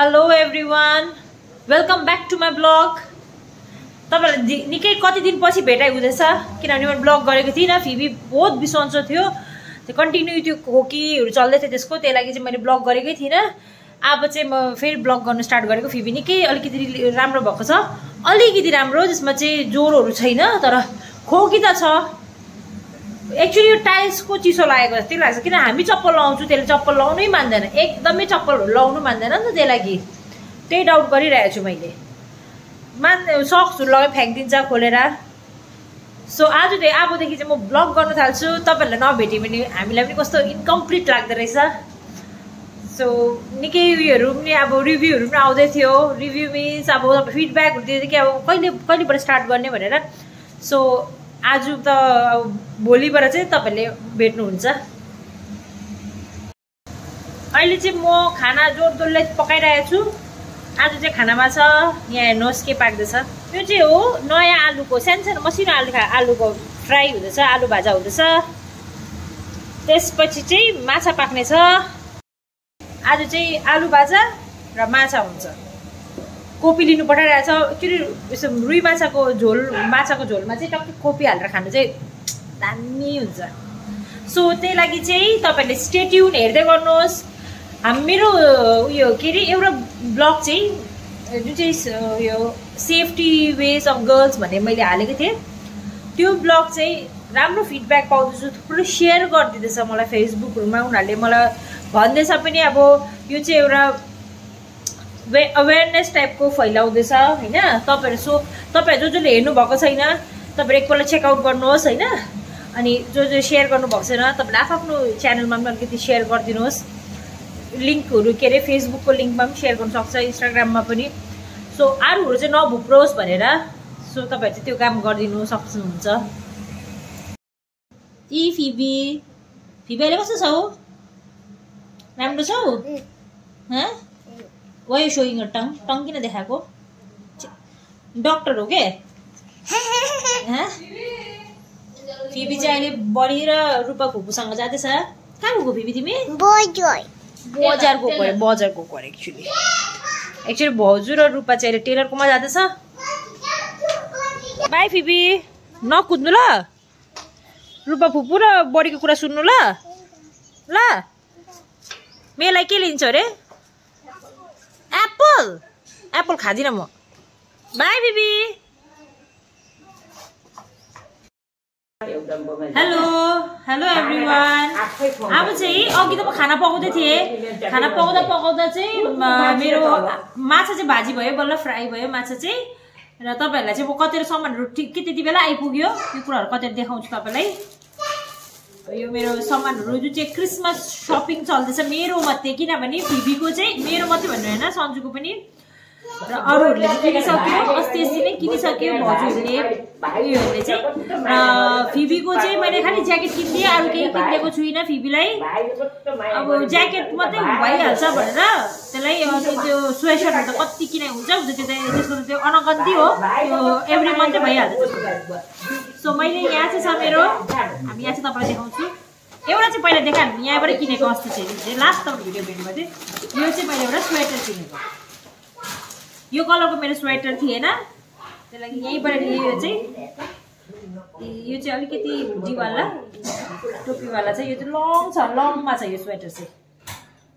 Hello everyone welcome back to my blog तपाईँहरूलाई निकै कति दिनपछि भेटाइ हुँदैछ किनभने मैले ब्लग गरेको थिइनँ फिबी बहुत बिसन्चो थियो। त्यो कन्टिन्यू त्यो खोकीहरू चल्दै थियो त्यसको त्यही लागि चाहिँ मैले ब्लग गरेकै थिइनँ। अब चाहिँ म फेरि ब्लग गर्नु स्टार्ट गरेको फिबी निकै अलिकति राम्रो भएको छ। अलिकति राम्रो जसमा चाहिँ ज्वरोहरू छैन तर खोकी त छ। एक्चुली यो टाइल्सको चिसो लागेको जस्तै लाग्छ। किन हामी चप्पल लाउँछौँ त्यसले चप्पल लाउनै मान्दैन। एकदमै चप्पलहरू लाउनु मान्दैन नि त त्यही लागि त्यही डाउट गरिरहेको छु मैले। मान सक्सहरू लगाइ फ्याँकिदिन्छ खोलेर। सो आज चाहिँ अबदेखि चाहिँ म ब्लग गर्न थाल्छु। तपाईँहरूलाई नभेट्यो भने हामीलाई पनि कस्तो इन्कम्प्लिट लाग्दो रहेछ। सो निकै उयोहरू पनि अब रिभ्यूहरू पनि आउँदै थियो। रिभ्यू मिन्स अब फिडब्याकहरू दिँदै कि अब कहिले कहिलेबाट स्टार्ट गर्ने भनेर। सो आज त अब भोलिबाट चाहिँ तपाईँहरूले भेट्नुहुन्छ। अहिले चाहिँ म खाना जोडले पकाइरहेको छु। आज चाहिँ खानामा छ यहाँ हेर्नुहोस् के पाक्दैछ। यो चाहिँ हो नयाँ आलुको सानो सानो मसिनो आलु खा आलुको फ्राई हुँदैछ आलु भाजा हुँदैछ। त्यसपछि चाहिँ माछा पाक्ने छ। आज चाहिँ आलु भाजा र माछा हुन्छ। कोपी लिनु पठाइरहेको छ एक्चुली यसो रुई माछाको झोल माछाको झोलमा चाहिँ टक्कै कोपी हालेर खानु चाहिँ दामी हुन्छ। सो त्यही लागि चाहिँ तपाईँहरूले स्टेट्युन हेर्दै गर्नुहोस्। हाम मेरो उयो के अरे एउटा ब्लग चाहिँ जुन चाहिँ उयो सेफ्टी वेज अफ गर्ल्स भन्ने मैले हालेको थिएँ। त्यो ब्लग चाहिँ राम्रो फिडब्याक पाउँदैछु थुप्रो सेयर गरिदिँदैछ मलाई फेसबुकहरूमा उनीहरूले। मलाई भन्दैछ पनि अब यो चाहिँ एउटा वे अवेरनेस टाइपको फैलाउँदैछ होइन तपाईँहरू सो तपाईँहरू जो जसले हेर्नुभएको छैन तपाईँहरू एकपल्ट चेकआउट गर्नुहोस् होइन अनि जो जो सेयर गर्नुभएको छैन तपाईँले आफ्नो च्यानलमा पनि अलिकति सेयर गरिदिनुहोस् लिङ्कहरू के अरे फेसबुकको लिङ्कमा पनि सेयर गर्नु सक्छ इन्स्टाग्राममा पनि सो अरूहरू चाहिँ नभुप्रोस् भनेर सो तपाईँहरू चाहिँ त्यो काम गरिदिनु सक्नुहुन्छ यी फिबी फिबी अहिले कस्तो छौ राम्रो छौ वाइ सोइङ टङ टङ किन देखाएको डक्टर हो के हँ? फिबी चाहिँ अहिले बढी र रूपा फुपूसँग जाँदैछ कहाँ गएको फिबी तिमी बजार गएको अरे बजार गएको अरे एक्चुली एक्चुली भाउजू र रूपा चाहिँ अहिले टेलरकोमा जाँदैछ बाई फिबी नकुद्नु ल रूपा फुपू र बडीको कुरा सुन्नु ल ल मेलाई के लिन्छ अरे एप्पल एप्पल खाँदिनँ म bye bye hello hello everyone अब चाहिँ अघि त म खाना पकाउँदै थिएँ खाना पकाउँदा पकाउँदा चाहिँ मेरो माछा चाहिँ भाजी भयो बल्ल फ्राई भयो माछा चाहिँ र तपाईँहरूलाई चाहिँ म कतिवटा सामानहरू ठिकै त्यति बेला आइपुग्यो त्यो कुराहरू कतिवटा देखाउँछु तपाईँलाई यो मेरो सामानहरू जुन चाहिँ क्रिसमस सपिङ चल्दैछ मेरो मात्रै किनभने फिबीको चाहिँ मेरो मात्रै भन्नु होइन सन्जुको पनि। र अरूहरूले किनिसक्यो अस्ति अस्ति नै किनिसक्यो भाउजूहरूले उयोहरूले चाहिँ। र फिबीको चाहिँ मैले खालि ज्याकेट किनिदिएँ अरू केही किनिदिएको छुइनँ फिबीलाई। अब ज्याकेट मात्रै भइहाल्छ भनेर त्यसलाई त्यो स्वेटरहरू त कति किने हुन्छ हुन्छ त्यो चाहिँ त्यसको त त्यो अनगन्ती हो त्यो एभ्री मन्थ भइहाल्छ सो मैले यहाँ चाहिँ छ मेरो हामी यहाँ चाहिँ तपाईँलाई देखाउँछु। एउटा चाहिँ पहिला देखाएँ यहाँबाट किनेको अस्ति चाहिँ लास्ट तपाईँ भिडियो भेट्नुभएको थियो यो चाहिँ मैले एउटा स्वेटर किनेको। यो कलरको मेरो स्वेटर थिएन। त्यही लागि यहीँबाट लियो यो चाहिँ यो चाहिँ अलिकति भुजीवाला टोपीवाला चाहिँ यो चाहिँ लङ छ लङमा छ यो स्वेटर चाहिँ।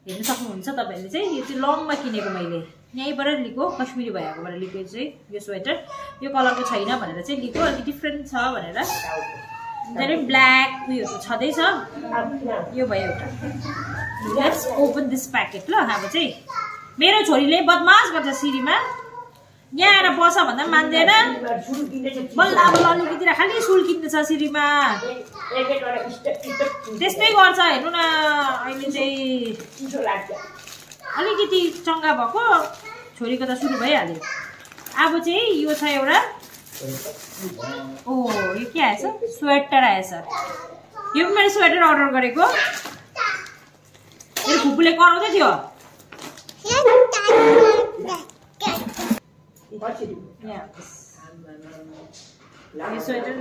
हेर्नु सक्नुहुन्छ तपाईँहरूले चाहिँ यो चाहिँ लङमा किनेको मैले। यहीँबाट लिएको कश्मिरी भैयाकोबाट लिएको चाहिँ यो स्वेटर। यो कलरको छैन भनेर चाहिँ लिएको अलिक डिफ्रेन्ट छ भनेर। धेरै ब्ल्याक उयोहरू छँदैछ। यो भयो एउटा। लेट्स ओपन दिस प्याकेट ल अब चाहिँ। मेरो छोरीले बदमास गर्छ सिँढीमा यहाँ आएर बस भन्दा मान्दैन। बल्ल बल्ल अलिकति खालि सुल किन्दैछ सिँढीमा त्यस्तै गर्छ हेर्नु न अहिले चाहिँ अलिकति चङ्गा भएको छोरीको त सुरु भइहाल्यो। अब चाहिँ यो छ एउटा। ओ यो के आएछ? स्वेटर आएछ। यो पनि मैले स्वेटर अर्डर गरेको। मेरो कराउँदै थियो।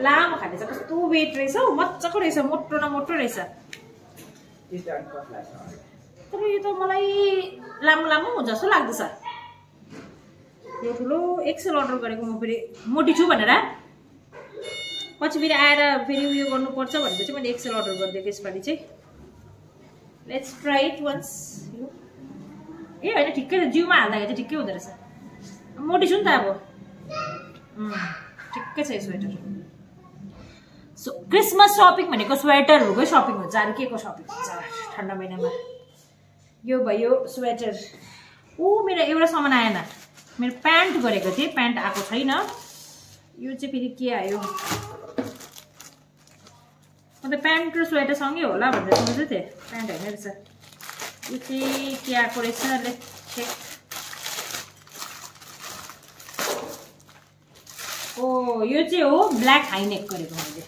लामो खाँदैछ कस्तो वेट रहेछ हौ मजाको रहेछ मोटो न मोटो रहेछ तर यो त मलाई लामो लामो जस्तो लाग्दैछ यो ठुलो एक्सेल अर्डर गरेको म फेरि मोटी छु भनेर पछि फेरि आएर फेरि उयो गर्नुपर्छ भनेर चाहिँ मैले एक्सेल अर्डर गरिदिएको यसपालि चाहिँ लेट्स ट्राई इट वन्स ए होइन ठिकै छ जिउमा हाल्दाखेरि चाहिँ ठिकै हुँदो रहेछ मोटी छु नि त अब ठिकै छ यो स्वेटर सो क्रिसमस सपिङ भनेको स्वेटरहरूकै सपिङ हुन्छ अरू के को सपिङ हुन्छ ठन्डा महिनामा यो भयो स्वेटर ऊ मेरो एउटा सामान आएन मेरो प्यान्ट गरेको थिएँ प्यान्ट आएको छैन यो चाहिँ फेरि के आयो अन्त प्यान्ट र स्वेटर सँगै होला भनेर सोच्दै थिएँ प्यान्ट होइन रहेछ यो चाहिँ के आएको रहेछ ले ओ यो चाहिँ हो ब्ल्याक हाइनेक गरेको मैले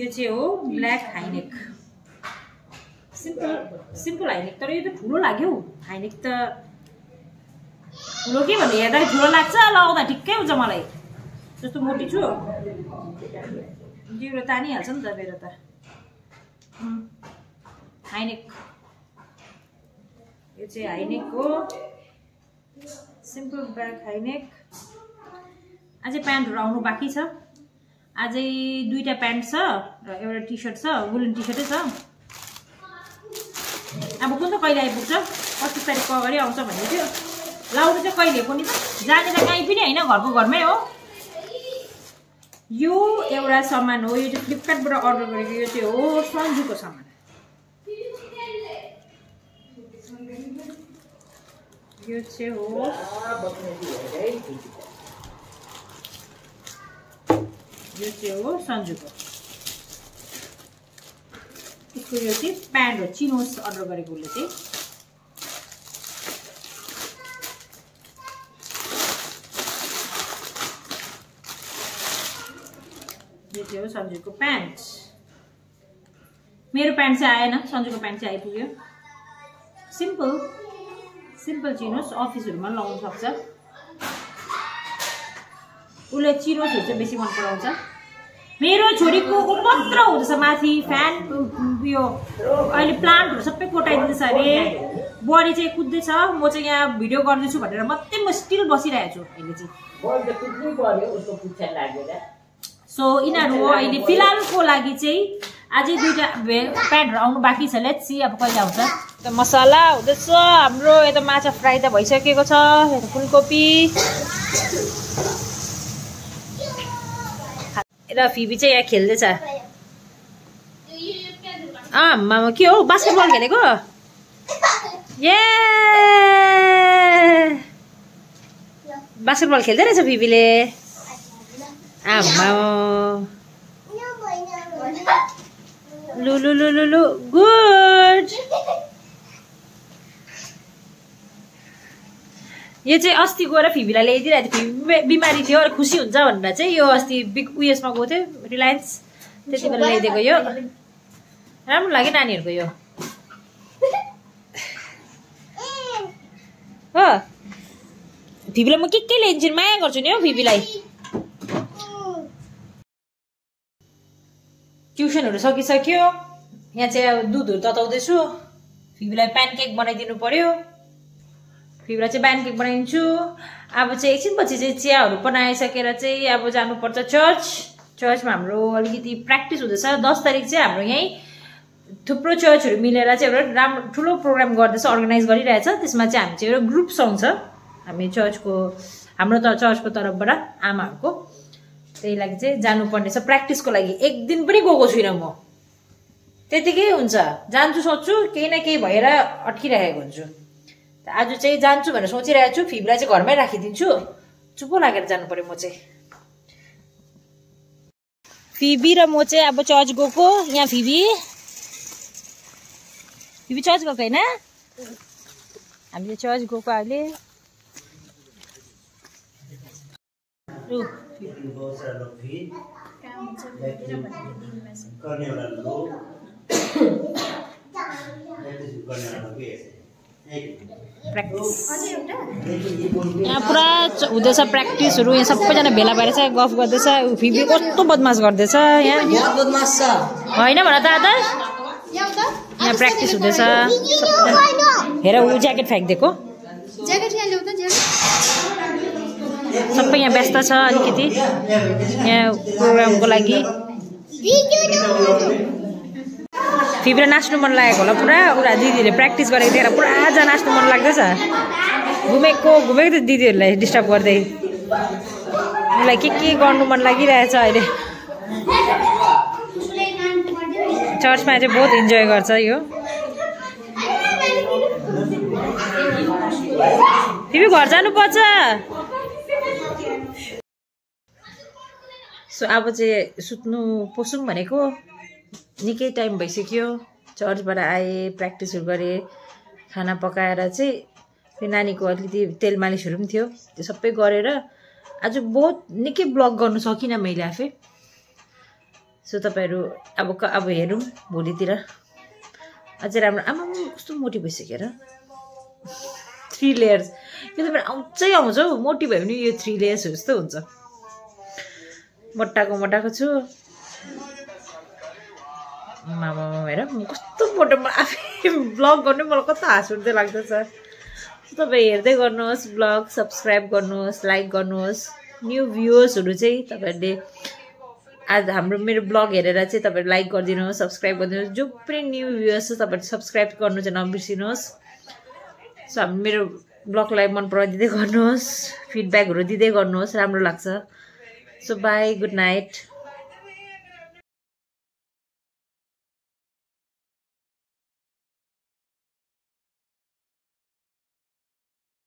यो चाहिँ हो black high neck simple simple high neck तर यो त ठुलो लाग्यो हाइनेक त ठुलो के भन्ने? हेर्दा ठुलो लाग्छ लगाउँदा ठिकै हुन्छ मलाई। जस्तो मोटी छु। जिउरो तानिहाल्छ नि त मेरो त। हाइनेक। यो चाहिँ हाइनेक हो। Simple bag high neck. अझै प्यान्टहरू आउनु बाँकी छ। अझै दुईवटा प्यान्ट छ र एउटा टी सर्ट छ वुलन टी सर्टै छ। अब कुन त कहिले आइपुग्छ? पच्चिस तारिकको अगाडि आउँछ भन्ने थियो। लाउनु चाहिँ कहिले पनि जाने त काहीँ पनि होइन घरको घरमै हो। यो एउटा सामान हो यो चाहिँ फ्लिपकार्टबाट अर्डर गरेको यो चाहिँ हो सन्जुको सामान। यो चाहिँ हो यो चाहिँ हो सन्जुको। यसको यो चाहिँ प्यान्ट हो चिनोस अर्डर गरेको उसले चाहिँ। यो चाहिँ हो सन्जुको प्यान्ट मेरो प्यान्ट चाहिँ आएन सन्जुको प्यान्ट चाहिँ आइपुग्यो। सिम्पल सिम्पल चिनोस् अफिसहरूमा लगाउनु सक्छ। उसले चिनोसहरू चाहिँ बेसी मन पराउँछ। मेरो छोरीको उपद्र हुँदैछ माथि फ्यान उयो अहिले प्लान्टहरू सबै कोटाइदिँदैछ अरे। बुहारी चाहिँ कुद्दैछ म चाहिँ यहाँ भिडियो गर्दैछु भनेर मात्रै म स्टिल बसिरहेको छु। अहिले चाहिँ सो यिनीहरू अहिले फिलहालको लागि चाहिँ अझै दुइटा प्यान्टहरू आउनु बाँकी छ। लेट्स सी अब कहिले आउँछ। त मसला हुँदैछ। हाम्रो यता माछा फ्राई त भइसकेको छ। फुलकोपी। र फिबी चाहिँ यहाँ खेल्दैछ। आमा के हो? बास्केटबल खेलेको? ए बास्केटबल खेल्दै रहेछ फिबीले। आमा लु लु लु लु लु गुड यो चाहिँ अस्ति गएर फिबीलाई ल्याइदिइरहेको थियो। फिबी बिमारी थियो अलिक खुसी हुन्छ भनेर चाहिँ यो अस्ति बिग उयसमा गएको थियो रिलायन्स त्यति बेला ल्याइदिएको यो। राम्रो लाग्यो नानीहरूको यो। हो। फिबीलाई म के के ल्याइदिन्छु माया गर्छु नि हौ फिबीलाई ट्युसनहरू सकिसक्यो। यहाँ चाहिँ अब दुधहरू तताउँदैछु। फिबीलाई प्यानकेक बनाइदिनु पर्यो। फिबीलाई चाहिँ प्यानकेक बनाइदिन्छु। अब चाहिँ एकछिनपछि चाहिँ चियाहरू बनाइसकेर चाहिँ अब जानुपर्छ चर्च चर्चमा हाम्रो अलिकति प्र्याक्टिस हुँदैछ। दस तारिक चाहिँ हाम्रो यहीँ थुप्रो चर्चहरू मिलेर चाहिँ एउटा राम्रो ठुलो प्रोग्राम गर्दैछ अर्गनाइज गरिरहेछ। त्यसमा चाहिँ हामी चाहिँ एउटा ग्रुप सङ छ। हामी चर्चको हाम्रो त चर्चको तर्फबाट आमाहरूको। त्यही लागि चाहिँ जानुपर्ने छ। प्र्याक्टिसको लागि। एक दिन पनि गएको छुइनँ म। त्यतिकै हुन्छ। जान्छु सोध्छु। केही न केही भएर अड्किरहेको हुन्छु। आज चाहिँ जान्छु भनेर सोचिरहेको छु। फिबलाई चाहिँ घरमै राखिदिन्छु। चुपो लागेर जानु पर्यो म चाहिँ। फिबी र म चाहिँ अब चर्च गएको। यहाँ फिबी। फिबी चर्च गएको होइन? हामीले चर्च गएको अहिले। भी ऐसे प्र्याक्टिस यहाँ पुरा हुँदैछ प्र्याक्टिसहरू यहाँ सबैजना भेला भएर चाहिँ गफ गर्दैछ। फिबी कस्तो बदमास गर्दैछ यहाँ। बहुत बदमास छ। होइन भन त यहाँ प्र्याक्टिस हुँदैछ। सबैजना- हेर ऊ ज्याकेट फ्याँकिदिएको। सबै यहाँ व्यस्त छ अलिकति। यहाँ प्रोग्रामको लागि। फिब्र नाच्नु मन लागेको होला पुरा। उनीहरू दिदीहरूले प्र्याक्टिस गरेको देखेर पुरा जा नाच्नु मन लाग्दैछ। घुमेको घुमेको थियो दिदीहरूलाई डिस्टर्ब गर्दै। उसलाई के के गर्नु मन लागिरहेछ अहिले? चर्चमा चाहिँ बहुत इन्जोय गर्छ यो। तिमी घर जानुपर्छ। सो अब चाहिँ सुत्नु पसौँ भनेको निकै टाइम भइसक्यो। चर्चबाट आएँ प्र्याक्टिसहरू गरेँ खाना पकाएर चाहिँ नानीको अलिकति तेल मालिसहरू पनि थियो। त्यो सबै गरेर आज बहुत निकै ब्लग गर्नु सकिनँ मैले आफै। सो तपाईँहरू अब क- अब हेरौँ भोलितिर। अझै राम्रो आमा कस्तो मोटी भइसक्यो र? थ्री लेयर्स यो त मेरो आउँछै आउँछ हौ। मोटी भयो भने यो थ्री लेयर्स जस्तो हुन्छ। मोटाको मोटाको छु। मामा म कस्तो मोटो आफै ब्लग गर्नु मलाई कस्तो हाँस उठ्दै लाग्दछ तपाईँ हेर्दै गर्नुहोस् ब्लग सब्सक्राइब गर्नुहोस् लाइक गर्नुहोस्। न्यू भ्युवर्सहरू चाहिँ तपाईँहरूले आज हाम्रो मेरो ब्लग हेरेर चाहिँ तपाईँहरू लाइक गरिदिनुहोस् सब्सक्राइब गरिदिनुहोस्। जो पनि न्यू भ्युवर्स छ तपाईँहरू सब्सक्राइब गर्नु चाहिँ नबिर्सिनुहोस्। सो हामी मेरो ब्लगलाई मन पराइदिँदै गर्नुहोस् फिडब्याकहरू दिँदै गर्नुहोस् राम्रो लाग्छ। So by good night